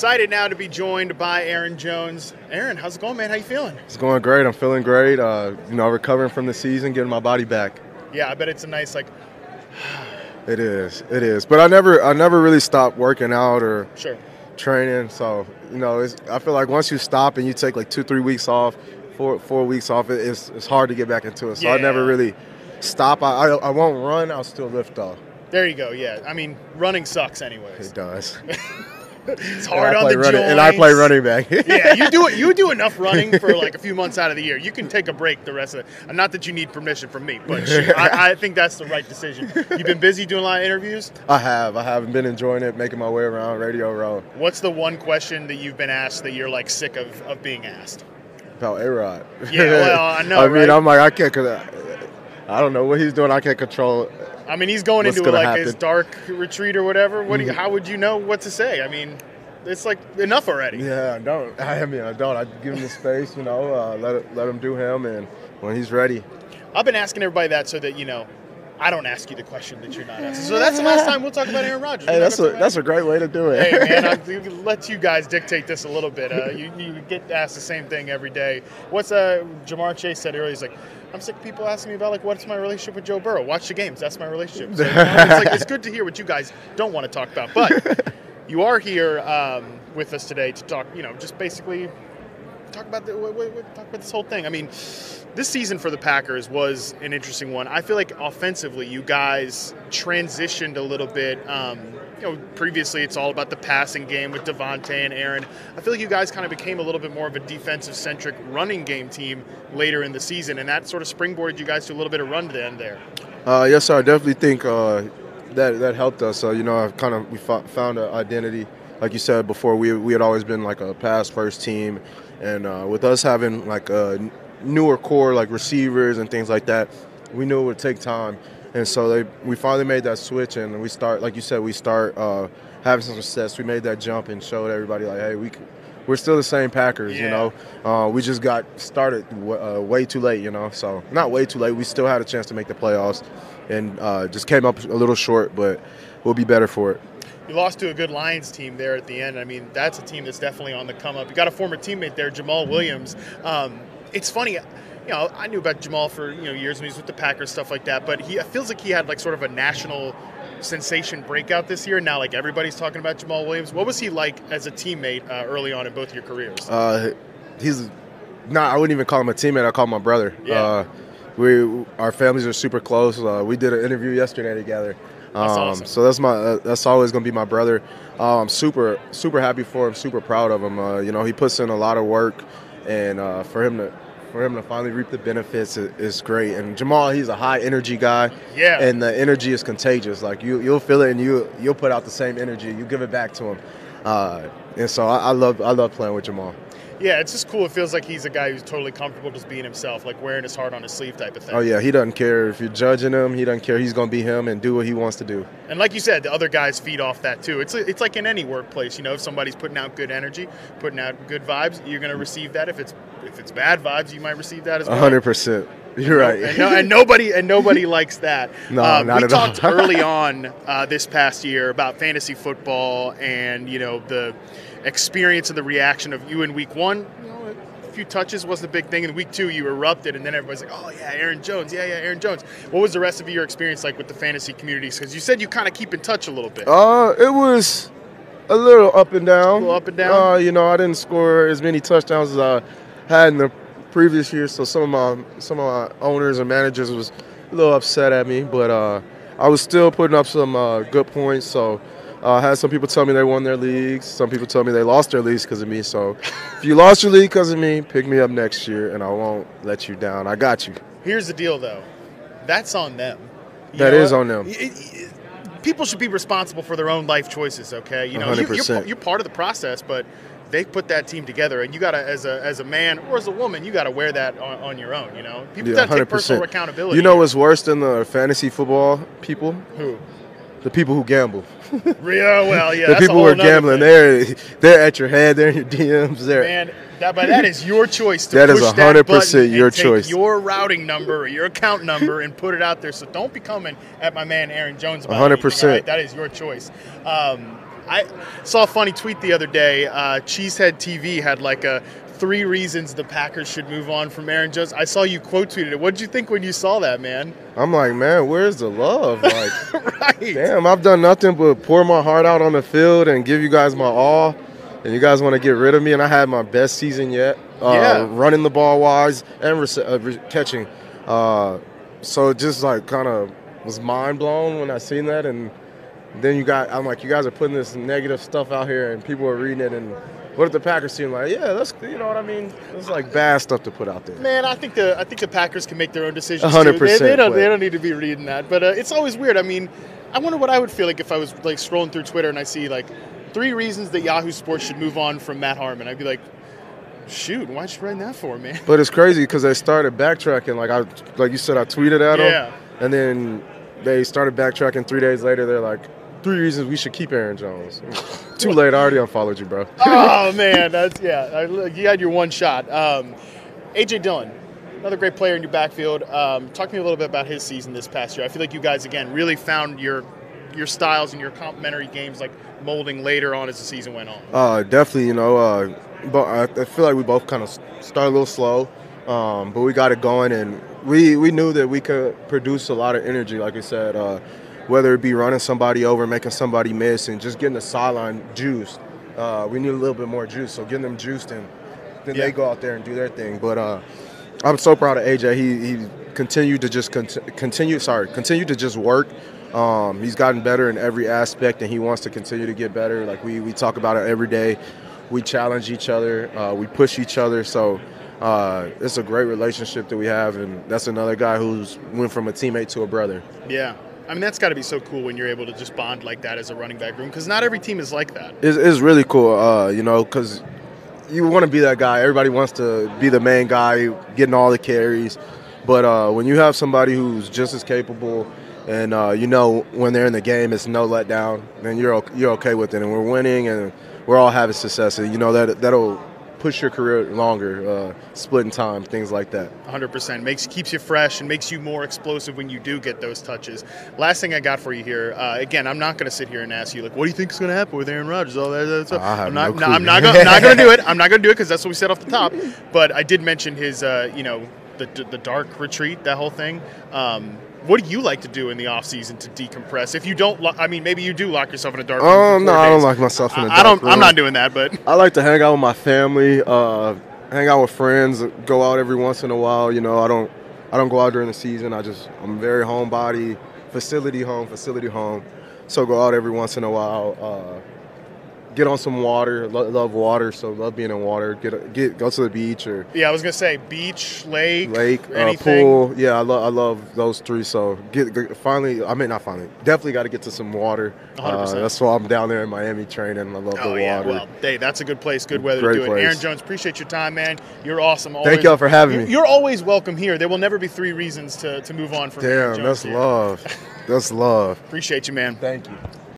excited now to be joined by Aaron Jones. Aaron, how's it going, man? How you feeling? It's going great. I'm feeling great. Uh, you know, recovering from the season, getting my body back. Yeah, I bet it's a nice like. It is. It is. But I never, I never really stopped working out or Sure. training. So you know, it's, I feel like once you stop and you take like two, three weeks off, four, four weeks off, it's it's hard to get back into it. So I never really stop. I, I, I won't run. I'll still lift though. There you go. Yeah, I mean, running sucks anyways. It does. It's hard I on the running, joints. and I play running back. yeah, you do it. You do enough running for like a few months out of the year. You can take a break the rest of it. Not that you need permission from me, but shoot, I, I think that's the right decision. You've been busy doing a lot of interviews. I have. I have been enjoying it, making my way around Radio Row. What's the one question that you've been asked that you're like sick of, of being asked? about A Rod. Yeah, well, I know, I mean, right? I'm like, I can't. con- I don't know what he's doing. I can't control. I mean, he's going What's into like his dark retreat or whatever. What? Do you, Mhm. how would you know what to say? I mean, it's like enough already. Yeah, I don't. I mean, I don't. I give him the space, you know. Uh, let it, let him do him, and when he's ready, I've been asking everybody that so that you know, I don't ask you the question that you're not asking. So that's the last time we'll talk about Aaron Rodgers. hey, that's a that's a great way to do it. hey man, I let you guys dictate this a little bit. Uh, you, you get asked the same thing every day. What's uh, Ja'Marr Chase said earlier? He's like, I'm sick of people asking me about like what's my relationship with Joe Burrow. Watch the games. That's my relationship. So, you know, it's like it's good to hear what you guys don't want to talk about, but you are here um, with us today to talk. You know, just basically talk about the what, what, what- talk about this whole thing. I mean, this season for the Packers was an interesting one. I feel like offensively, you guys transitioned a little bit. Um, you know, previously it's all about the passing game with Davante and Aaron. I feel like you guys kind of became a little bit more of a defensive-centric running game team later in the season, and that sort of springboarded you guys to a little bit of run to the end there. Uh, yes, sir. I definitely think uh, that that helped us. Uh, you know, I've kind of we fo- found an identity. Like you said before, we we had always been like a pass first team, and uh, with us having like a n- newer core like receivers and things like that, we knew it would take time. And so they, we finally made that switch, and we start like you said, we start uh, having some success. We made that jump and showed everybody like, hey, we. We're still the same Packers, you know. Uh, we just got started w- uh, way too late, you know. So not way too late. We still had a chance to make the playoffs, and uh, just came up a little short, but we'll be better for it. You lost to a good Lions team there at the end. I mean, that's a team that's definitely on the come up. You got a former teammate there, Jamaal Williams. Um, it's funny, you know, I knew about Jamaal for you know years when he was with the Packers, stuff like that. But he it feels like he had like sort of a national sensation breakout this year. Now, like everybody's talking about Jamaal Williams. What was he like as a teammate uh, early on in both your careers? Uh, he's not. I wouldn't even call him a teammate. I call him my brother. Yeah. Uh, we our families are super close. Uh, we did an interview yesterday together. That's um, awesome. So that's my uh, that's always gonna be my brother. Uh, I'm super super happy for him. Super proud of him. Uh, you know, he puts in a lot of work, and uh, for him to for him to finally reap the benefits is, is great. And Jamaal, he's a high energy guy. Yeah. And the energy is contagious. Like you you'll feel it, and you you'll put out the same energy. You give it back to him. Uh, and so I, I love I love playing with Jamaal. Yeah, it's just cool. It feels like he's a guy who's totally comfortable just being himself, like wearing his heart on his sleeve type of thing. Oh yeah, he doesn't care if you're judging him. He doesn't care. He's gonna be him and do what he wants to do. And like you said, the other guys feed off that too. It's it's like in any workplace, you know, if somebody's putting out good energy, putting out good vibes, you're going to receive that. If it's if it's bad vibes, you might receive that as well. hundred percent. You're right. And, no, and nobody and nobody likes that. No, Uh, not we at all. talked early on uh, this past year about fantasy football and you know the experience and the reaction of you in week one. You know, a few touches was the big thing. In week two, you erupted, and then everybody's like, "Oh yeah, Aaron Jones, yeah, yeah, Aaron Jones." What was the rest of your experience like with the fantasy communities? Because you said you kind of keep in touch a little bit. Uh, it was a little up and down. A little up and down? Uh, you know, I didn't score as many touchdowns as I had in the previous year, so some of my some of my owners and managers was a little upset at me, but uh, I was still putting up some uh, good points. So. uh, I had some people tell me they won their leagues. Some people tell me they lost their leagues because of me. So, if you lost your league because of me, pick me up next year, and I won't let you down. I got you. Here's the deal, though. That's on them. You That is on them. It- it- people should be responsible for their own life choices. Okay, you know, you, you're, you're part of the process, but they put that team together, and you gotta, as a as a man or as a woman, you gotta wear that on, on your own. You know, people Yeah, gotta take personal 100%. accountability. You know what's worse than the fantasy football people? who? The people who gamble. Yeah, well, yeah. the people who are gambling, they're they're at your head, they're in your DMs, they're Man, that, but that is your choice to That is push that 100% button and your choice. Your routing number or your account number and put it out there. So don't be coming at my man Aaron Jones about 100%. anything, all right? That is your choice. Um, I saw a funny tweet the other day. Uh, Cheesehead TV had like a three reasons the Packers should move on from Aaron Jones. I saw you quote tweeted it. What did you think when you saw that, man? I'm like, man, where's the love? Like, right. damn, I've done nothing but pour my heart out on the field and give you guys my all, and you guys want to get rid of me. And I had my best season yet, uh, Yeah. running the ball wise and rece- uh, re- catching. Uh, so it just like kind of was mind blown when I seen that, and then you got, I'm like, you guys are putting this negative stuff out here, and people are reading it, and what if the Packers seem like, yeah, that's, you know what I mean? It's like bad stuff to put out there. Man, I think the I think the Packers can make their own decisions. Hundred too. They- don't. They don't need to be reading that. But uh, it's always weird. I mean, I wonder what I would feel like if I was like scrolling through Twitter and I see like three reasons that Yahoo Sports should move on from Matt Harmon. I'd be like, shoot, why'd you write that for, man? But it's crazy because they started backtracking. Like I, like you said, I tweeted at them, Yeah. and then they started backtracking. Three days later, they're like, three reasons we should keep Aaron Jones. Too late. I already unfollowed you, bro. oh man, that's yeah. You had your one shot. Um, AJ Dillon, another great player in your backfield. Um, talk to me a little bit about his season this past year. I feel like you guys again really found your your styles and your complementary games like molding later on as the season went on. Uh, definitely, you know, uh, but I, I feel like we both kind of started a little slow, um, but we got it going, and we we knew that we could produce a lot of energy, like I said, uh, whether it be running somebody over, making somebody miss, and just getting the sideline juiced. Uh, we need a little bit more juice, so getting them juiced, and then Yeah. they go out there and do their thing. But uh, I'm so proud of AJ. He he continued to just cont- continue. Sorry, continue to just work. Um, he's gotten better in every aspect, and he wants to continue to get better. Like we we talk about it every day. We challenge each other. Uh, we push each other. So uh, it's a great relationship that we have, and that's another guy who's went from a teammate to a brother. Yeah. I mean, that's got to be so cool when you're able to just bond like that as a running back room because not every team is like that. It's, it's really cool, uh, you know, because you want to be that guy. Everybody wants to be the main guy, getting all the carries. But uh, when you have somebody who's just as capable, and uh, you know when they're in the game, it's no letdown, then you're you're okay with it. And we're winning, and we're all having success. And you know that that'll push your career longer, uh, splitting time, things like that. 100% makes keeps you fresh and makes you more explosive when you do get those touches. Last thing I got for you here, uh, again, I'm not going to sit here and ask you like, what do you think is going to happen with Aaron Rodgers? All that, that stuff. I have I'm not, no clue. I'm not, gonna, not going to do it. I'm not going to do it because that's what we said off the top. But I did mention his, uh, you know, the the dark retreat, that whole thing. Um, what do you like to do in the off season to decompress? If you don't, lo- I mean, maybe you do lock yourself in a dark room. Oh no, four I don't days. like myself in the I, I don't. I'm not doing that, but I like to hang out with my family, uh, hang out with friends, go out every once in a while. You know, I don't, I don't go out during the season. I just, I'm very homebody, facility home, facility home. So go out every once in a while. Uh, get on some water. Lo- love water, so love being in water. Get, get, go to the beach or yeah, I was going to say beach, lake, lake, uh, pool. Yeah, I love, I love those three. So get, get finally, I mean not finally, definitely got to get to some water. 100%. Uh, that's why I'm down there in Miami training. I love Oh the yeah, water. well, hey, that's a good place, good weather Great to do it. place. Aaron Jones, appreciate your time, man. You're awesome. Always, y'all for having you- me. You're always welcome here. There will never be three reasons to, to move on from Aaron Damn, Jones that's here. love. That's love. Appreciate you, man. Thank you.